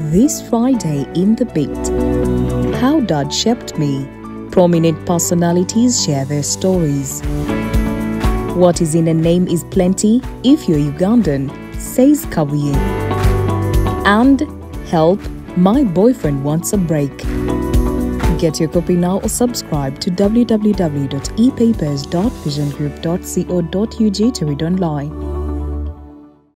This Friday in The Beat. How Dad Shaped Me. Prominent personalities share their stories. What is in a name is plenty if you're Ugandan, says Kabuye. And help, my boyfriend wants a break. Get your copy now or subscribe to www.epapers.visiongroup.co.ug to read online.